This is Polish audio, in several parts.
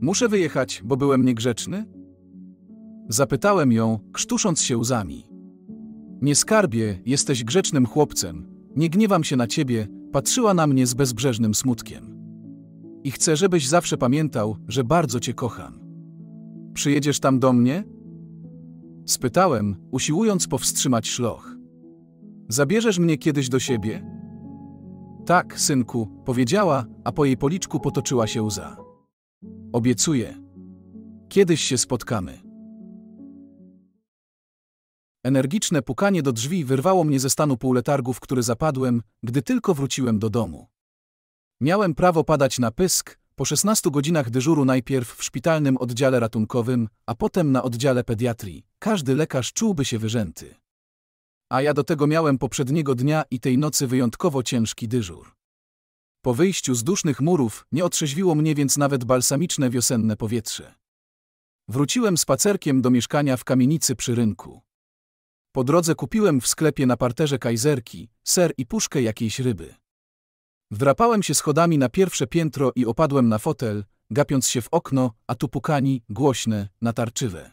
Muszę wyjechać, bo byłem niegrzeczny? Zapytałem ją, krztusząc się łzami. Nie skarbie, jesteś grzecznym chłopcem, nie gniewam się na ciebie, patrzyła na mnie z bezbrzeżnym smutkiem. I chcę, żebyś zawsze pamiętał, że bardzo cię kocham. Przyjedziesz tam do mnie? Spytałem, usiłując powstrzymać szloch. Zabierzesz mnie kiedyś do siebie? Tak, synku, powiedziała, a po jej policzku potoczyła się łza. Obiecuję. Kiedyś się spotkamy. Energiczne pukanie do drzwi wyrwało mnie ze stanu półletargu, w który zapadłem, gdy tylko wróciłem do domu. Miałem prawo padać na pysk, po 16 godzinach dyżuru najpierw w szpitalnym oddziale ratunkowym, a potem na oddziale pediatrii. Każdy lekarz czułby się wyrzęty. A ja do tego miałem poprzedniego dnia i tej nocy wyjątkowo ciężki dyżur. Po wyjściu z dusznych murów nie otrzeźwiło mnie więc nawet balsamiczne wiosenne powietrze. Wróciłem spacerkiem do mieszkania w kamienicy przy rynku. Po drodze kupiłem w sklepie na parterze kajzerki, ser i puszkę jakiejś ryby. Wdrapałem się schodami na pierwsze piętro i opadłem na fotel, gapiąc się w okno, a tu pukani, głośne, natarczywe.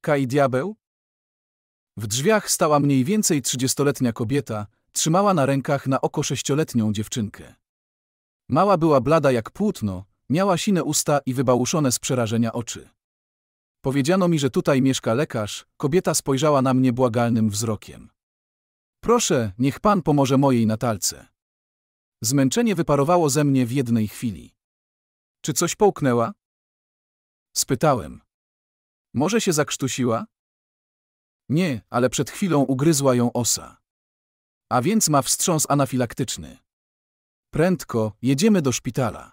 Kaj diabeł? W drzwiach stała mniej więcej trzydziestoletnia kobieta, trzymała na rękach na oko sześcioletnią dziewczynkę. Mała była blada jak płótno, miała sine usta i wybałuszone z przerażenia oczy. Powiedziano mi, że tutaj mieszka lekarz, kobieta spojrzała na mnie błagalnym wzrokiem. Proszę, niech pan pomoże mojej Natalce. Zmęczenie wyparowało ze mnie w jednej chwili. Czy coś połknęła? Spytałem. Może się zakrztusiła? Nie, ale przed chwilą ugryzła ją osa. A więc ma wstrząs anafilaktyczny. Prędko, jedziemy do szpitala.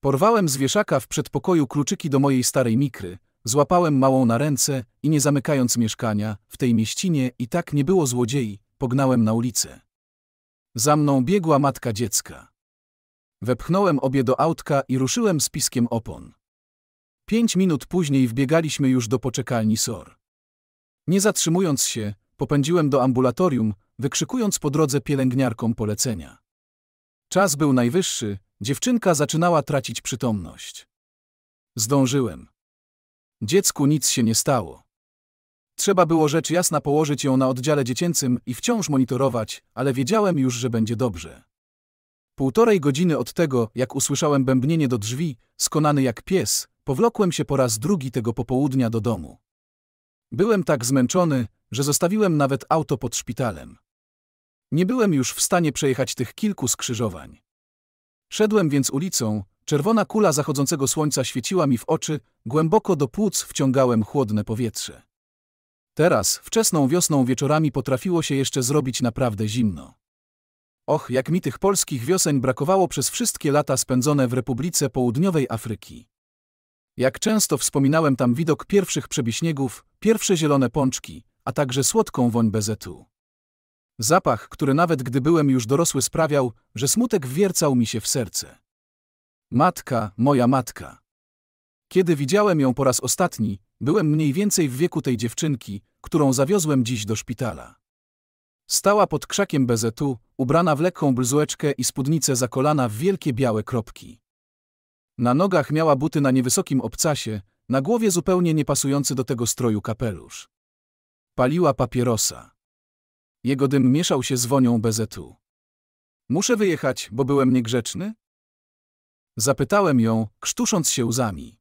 Porwałem z wieszaka w przedpokoju kluczyki do mojej starej mikry, złapałem małą na ręce i nie zamykając mieszkania, w tej mieścinie i tak nie było złodziei, pognałem na ulicę. Za mną biegła matka dziecka. Wepchnąłem obie do autka i ruszyłem z piskiem opon. Pięć minut później wbiegaliśmy już do poczekalni SOR. Nie zatrzymując się, popędziłem do ambulatorium, wykrzykując po drodze pielęgniarkom polecenia. Czas był najwyższy, dziewczynka zaczynała tracić przytomność. Zdążyłem. Dziecku nic się nie stało. Trzeba było rzecz jasna położyć ją na oddziale dziecięcym i wciąż monitorować, ale wiedziałem już, że będzie dobrze. Półtorej godziny od tego, jak usłyszałem bębnienie do drzwi, skonany jak pies, powlokłem się po raz drugi tego popołudnia do domu. Byłem tak zmęczony, że zostawiłem nawet auto pod szpitalem. Nie byłem już w stanie przejechać tych kilku skrzyżowań. Szedłem więc ulicą, czerwona kula zachodzącego słońca świeciła mi w oczy, głęboko do płuc wciągałem chłodne powietrze. Teraz, wczesną wiosną wieczorami potrafiło się jeszcze zrobić naprawdę zimno. Och, jak mi tych polskich wioseń brakowało przez wszystkie lata spędzone w Republice Południowej Afryki. Jak często wspominałem tam widok pierwszych przebiśniegów, pierwsze zielone pączki, a także słodką woń bezetu. Zapach, który nawet gdy byłem już dorosły sprawiał, że smutek wwiercał mi się w serce. Matka, moja matka. Kiedy widziałem ją po raz ostatni, byłem mniej więcej w wieku tej dziewczynki, którą zawiozłem dziś do szpitala. Stała pod krzakiem bezetu, ubrana w lekką blzueczkę i spódnicę za kolana w wielkie białe kropki. Na nogach miała buty na niewysokim obcasie, na głowie zupełnie niepasujący do tego stroju kapelusz. Paliła papierosa. Jego dym mieszał się z wonią bezetu. Muszę wyjechać, bo byłem niegrzeczny? Zapytałem ją, krztusząc się łzami.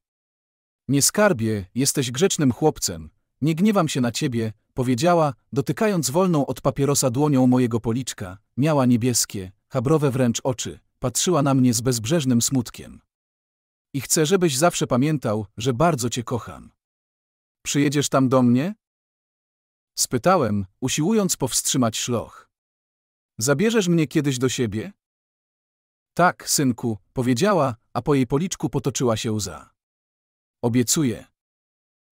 Nie skarbie, jesteś grzecznym chłopcem, nie gniewam się na ciebie, powiedziała, dotykając wolną od papierosa dłonią mojego policzka, miała niebieskie, habrowe wręcz oczy, patrzyła na mnie z bezbrzeżnym smutkiem. I chcę, żebyś zawsze pamiętał, że bardzo cię kocham. Przyjedziesz tam do mnie? Spytałem, usiłując powstrzymać szloch. Zabierzesz mnie kiedyś do siebie? Tak, synku, powiedziała, a po jej policzku potoczyła się łza. Obiecuję.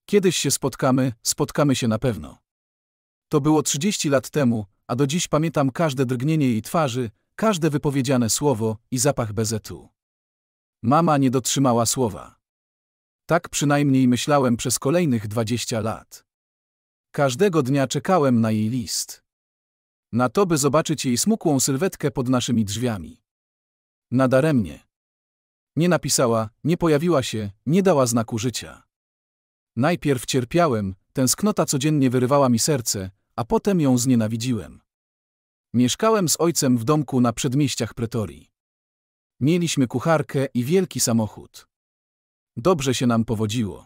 Kiedyś się spotkamy, spotkamy się na pewno. To było trzydzieści lat temu, a do dziś pamiętam każde drgnienie jej twarzy, każde wypowiedziane słowo i zapach bezetu. Mama nie dotrzymała słowa. Tak przynajmniej myślałem przez kolejnych dwadzieścia lat. Każdego dnia czekałem na jej list. Na to, by zobaczyć jej smukłą sylwetkę pod naszymi drzwiami. Nadaremnie. Nie napisała, nie pojawiła się, nie dała znaku życia. Najpierw cierpiałem, tęsknota codziennie wyrywała mi serce, a potem ją znienawidziłem. Mieszkałem z ojcem w domku na przedmieściach Pretorii. Mieliśmy kucharkę i wielki samochód. Dobrze się nam powodziło.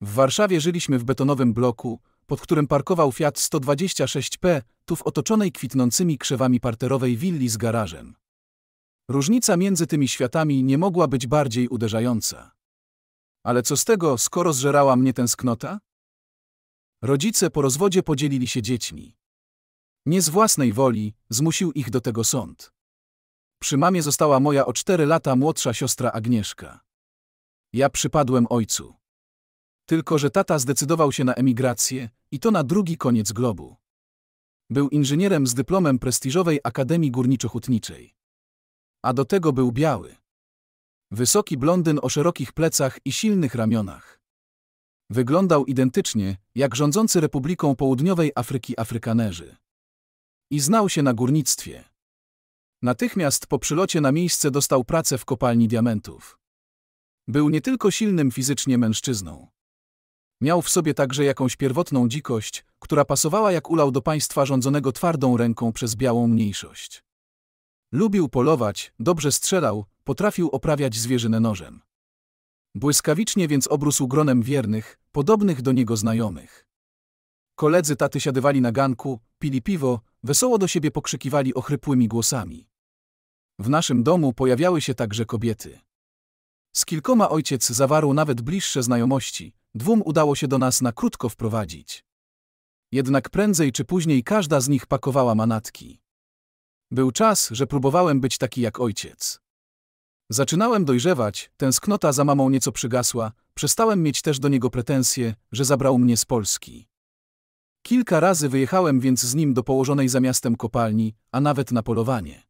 W Warszawie żyliśmy w betonowym bloku, pod którym parkował Fiat 126P, tu w otoczonej kwitnącymi krzewami parterowej willi z garażem. Różnica między tymi światami nie mogła być bardziej uderzająca. Ale co z tego, skoro zżerała mnie tęsknota? Rodzice po rozwodzie podzielili się dziećmi. Nie z własnej woli, zmusił ich do tego sąd. Przy mamie została moja o cztery lata młodsza siostra Agnieszka. Ja przypadłem ojcu. Tylko, że tata zdecydował się na emigrację i to na drugi koniec globu. Był inżynierem z dyplomem prestiżowej Akademii Górniczo-Hutniczej. A do tego był biały. Wysoki blondyn o szerokich plecach i silnych ramionach. Wyglądał identycznie, jak rządzący Republiką Południowej Afryki Afrykanerzy. I znał się na górnictwie. Natychmiast po przylocie na miejsce dostał pracę w kopalni diamentów. Był nie tylko silnym fizycznie mężczyzną. Miał w sobie także jakąś pierwotną dzikość, która pasowała jak ulał do państwa rządzonego twardą ręką przez białą mniejszość. Lubił polować, dobrze strzelał, potrafił oprawiać zwierzynę nożem. Błyskawicznie więc obrósł gronem wiernych, podobnych do niego znajomych. Koledzy taty siadywali na ganku, pili piwo, wesoło do siebie pokrzykiwali ochrypłymi głosami. W naszym domu pojawiały się także kobiety. Z kilkoma ojciec zawarł nawet bliższe znajomości, dwóm udało się do nas na krótko wprowadzić. Jednak prędzej czy później każda z nich pakowała manatki. Był czas, że próbowałem być taki jak ojciec. Zaczynałem dojrzewać, tęsknota za mamą nieco przygasła, przestałem mieć też do niego pretensje, że zabrał mnie z Polski. Kilka razy wyjechałem więc z nim do położonej za miastem kopalni, a nawet na polowanie.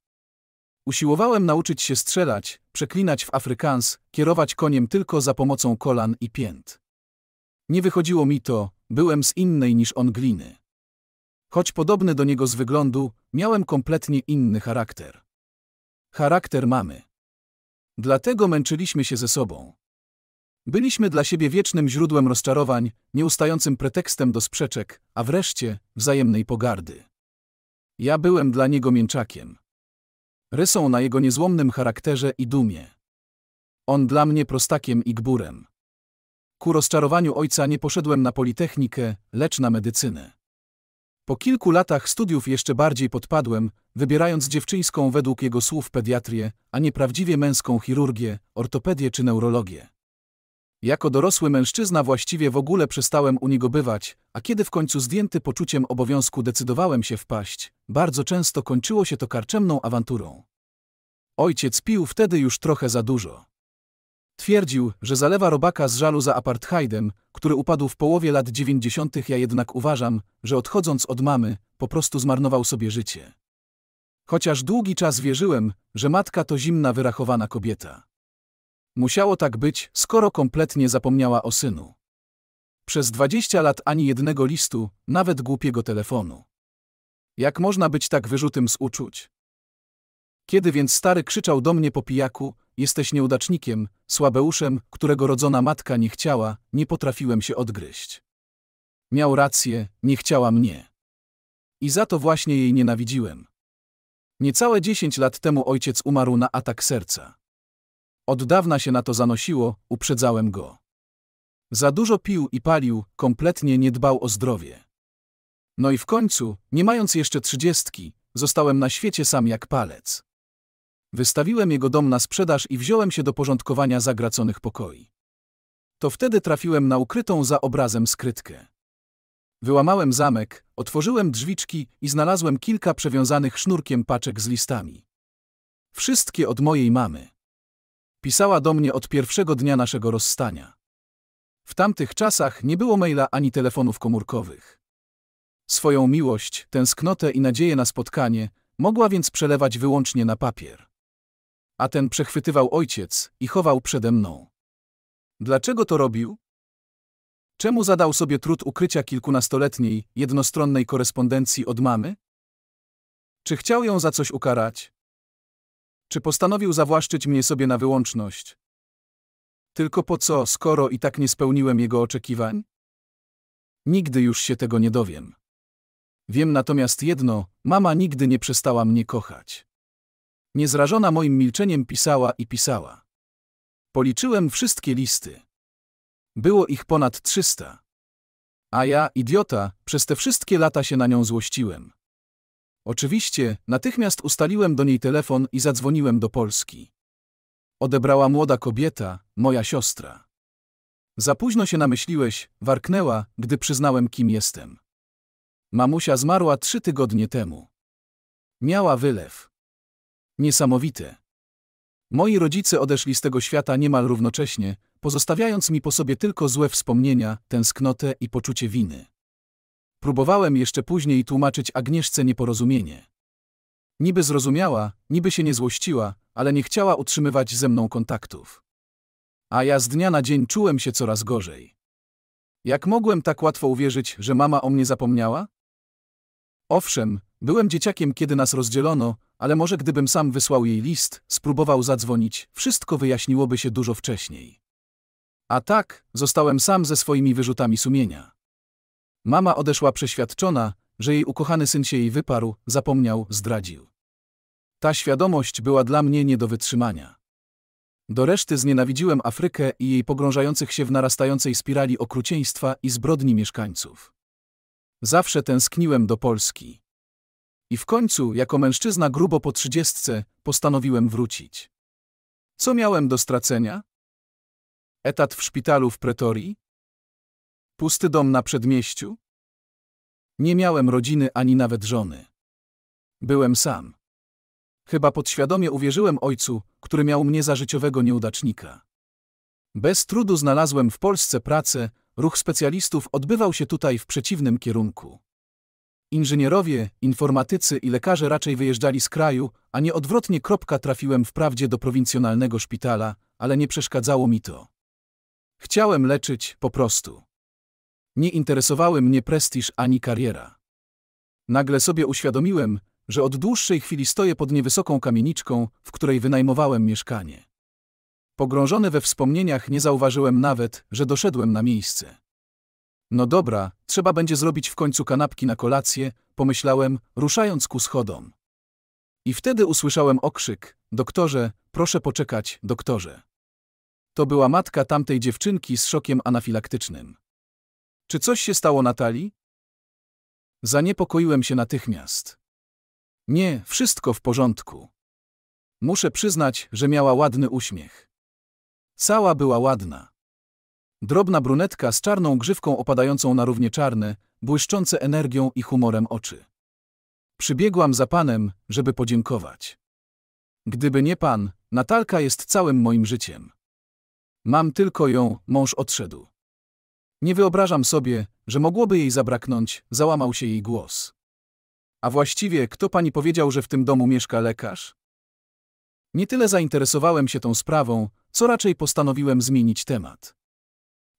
Usiłowałem nauczyć się strzelać, przeklinać w Afrykans, kierować koniem tylko za pomocą kolan i pięt. Nie wychodziło mi to, byłem z innej niż on gliny. Choć podobny do niego z wyglądu, miałem kompletnie inny charakter. Charakter mamy. Dlatego męczyliśmy się ze sobą. Byliśmy dla siebie wiecznym źródłem rozczarowań, nieustającym pretekstem do sprzeczek, a wreszcie wzajemnej pogardy. Ja byłem dla niego mięczakiem. Rysą na jego niezłomnym charakterze i dumie. On dla mnie prostakiem i gburem. Ku rozczarowaniu ojca nie poszedłem na politechnikę, lecz na medycynę. Po kilku latach studiów jeszcze bardziej podpadłem, wybierając dziewczyńską według jego słów pediatrię, a nie prawdziwie męską chirurgię, ortopedię czy neurologię. Jako dorosły mężczyzna właściwie w ogóle przestałem u niego bywać, a kiedy w końcu zdjęty poczuciem obowiązku decydowałem się wpaść, bardzo często kończyło się to karczemną awanturą. Ojciec pił wtedy już trochę za dużo. Twierdził, że zalewa robaka z żalu za apartheidem, który upadł w połowie lat dziewięćdziesiątych. Ja jednak uważam, że odchodząc od mamy, po prostu zmarnował sobie życie. Chociaż długi czas wierzyłem, że matka to zimna, wyrachowana kobieta. Musiało tak być, skoro kompletnie zapomniała o synu. Przez dwadzieścia lat ani jednego listu, nawet głupiego telefonu. Jak można być tak wyrzutym z uczuć? Kiedy więc stary krzyczał do mnie po pijaku, jesteś nieudacznikiem, słabeuszem, którego rodzona matka nie chciała, nie potrafiłem się odgryźć. Miał rację, nie chciała mnie. I za to właśnie jej nienawidziłem. Niecałe dziesięć lat temu ojciec umarł na atak serca. Od dawna się na to zanosiło, uprzedzałem go. Za dużo pił i palił, kompletnie nie dbał o zdrowie. No i w końcu, nie mając jeszcze trzydziestki, zostałem na świecie sam jak palec. Wystawiłem jego dom na sprzedaż i wziąłem się do porządkowania zagraconych pokoi. To wtedy trafiłem na ukrytą za obrazem skrytkę. Wyłamałem zamek, otworzyłem drzwiczki i znalazłem kilka przewiązanych sznurkiem paczek z listami. Wszystkie od mojej mamy. Pisała do mnie od pierwszego dnia naszego rozstania. W tamtych czasach nie było maila ani telefonów komórkowych. Swoją miłość, tęsknotę i nadzieję na spotkanie mogła więc przelewać wyłącznie na papier. A ten przechwytywał ojciec i chował przede mną. Dlaczego to robił? Czemu zadał sobie trud ukrycia kilkunastoletniej, jednostronnej korespondencji od mamy? Czy chciał ją za coś ukarać? Czy postanowił zawłaszczyć mnie sobie na wyłączność? Tylko po co, skoro i tak nie spełniłem jego oczekiwań? Nigdy już się tego nie dowiem. Wiem natomiast jedno, mama nigdy nie przestała mnie kochać. Niezrażona moim milczeniem pisała i pisała. Policzyłem wszystkie listy. Było ich ponad trzysta. A ja, idiota, przez te wszystkie lata się na nią złościłem. Oczywiście, natychmiast ustaliłem do niej telefon i zadzwoniłem do Polski. Odebrała młoda kobieta, moja siostra. Za późno się namyśliłeś, warknęła, gdy przyznałem, kim jestem. Mamusia zmarła trzy tygodnie temu. Miała wylew. Niesamowite. Moi rodzice odeszli z tego świata niemal równocześnie, pozostawiając mi po sobie tylko złe wspomnienia, tęsknotę i poczucie winy. Próbowałem jeszcze później tłumaczyć Agnieszce nieporozumienie. Niby zrozumiała, niby się nie złościła, ale nie chciała utrzymywać ze mną kontaktów. A ja z dnia na dzień czułem się coraz gorzej. Jak mogłem tak łatwo uwierzyć, że mama o mnie zapomniała? Owszem, byłem dzieciakiem, kiedy nas rozdzielono, ale może gdybym sam wysłał jej list, spróbował zadzwonić, wszystko wyjaśniłoby się dużo wcześniej. A tak, zostałem sam ze swoimi wyrzutami sumienia. Mama odeszła przeświadczona, że jej ukochany syn się jej wyparł, zapomniał, zdradził. Ta świadomość była dla mnie nie do wytrzymania. Do reszty znienawidziłem Afrykę i jej pogrążających się w narastającej spirali okrucieństwa i zbrodni mieszkańców. Zawsze tęskniłem do Polski. I w końcu, jako mężczyzna grubo po trzydziestce, postanowiłem wrócić. Co miałem do stracenia? Etat w szpitalu w Pretorii? Pusty dom na przedmieściu? Nie miałem rodziny ani nawet żony. Byłem sam. Chyba podświadomie uwierzyłem ojcu, który miał mnie za życiowego nieudacznika. Bez trudu znalazłem w Polsce pracę, ruch specjalistów odbywał się tutaj w przeciwnym kierunku. Inżynierowie, informatycy i lekarze raczej wyjeżdżali z kraju, a nie odwrotnie. Trafiłem wprawdzie do prowincjonalnego szpitala, ale nie przeszkadzało mi to. Chciałem leczyć po prostu. Nie interesowały mnie prestiż ani kariera. Nagle sobie uświadomiłem, że od dłuższej chwili stoję pod niewysoką kamieniczką, w której wynajmowałem mieszkanie. Pogrążony we wspomnieniach nie zauważyłem nawet, że doszedłem na miejsce. No dobra, trzeba będzie zrobić w końcu kanapki na kolację, pomyślałem, ruszając ku schodom. I wtedy usłyszałem okrzyk: Doktorze, proszę poczekać, doktorze. To była matka tamtej dziewczynki z szokiem anafilaktycznym. Czy coś się stało Natalii? Zaniepokoiłem się natychmiast. Nie, wszystko w porządku. Muszę przyznać, że miała ładny uśmiech. Cała była ładna. Drobna brunetka z czarną grzywką opadającą na równie czarne, błyszczące energią i humorem oczy. Przybiegłam za panem, żeby podziękować. Gdyby nie pan, Natalka jest całym moim życiem. Mam tylko ją, mąż odszedł. Nie wyobrażam sobie, że mogłoby jej zabraknąć, załamał się jej głos. A właściwie, kto pani powiedział, że w tym domu mieszka lekarz? Nie tyle zainteresowałem się tą sprawą, co raczej postanowiłem zmienić temat.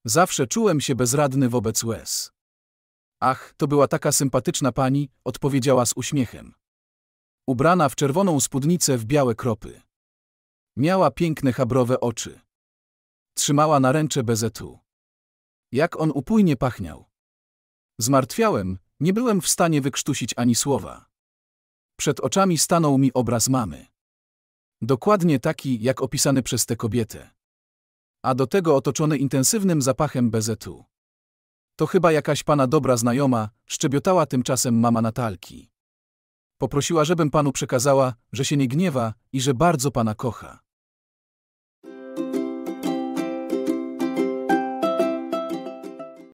Zawsze czułem się bezradny wobec łez. Ach, to była taka sympatyczna pani, odpowiedziała z uśmiechem. Ubrana w czerwoną spódnicę w białe kropy. Miała piękne chabrowe oczy. Trzymała na ręcze bezetu. Jak on upójnie pachniał. Zmartwiałem, nie byłem w stanie wykrztusić ani słowa. Przed oczami stanął mi obraz mamy. Dokładnie taki, jak opisany przez tę kobietę. A do tego otoczony intensywnym zapachem bezetu. To chyba jakaś pana dobra znajoma, szczebiotała tymczasem mama Natalki. Poprosiła, żebym panu przekazała, że się nie gniewa i że bardzo pana kocha.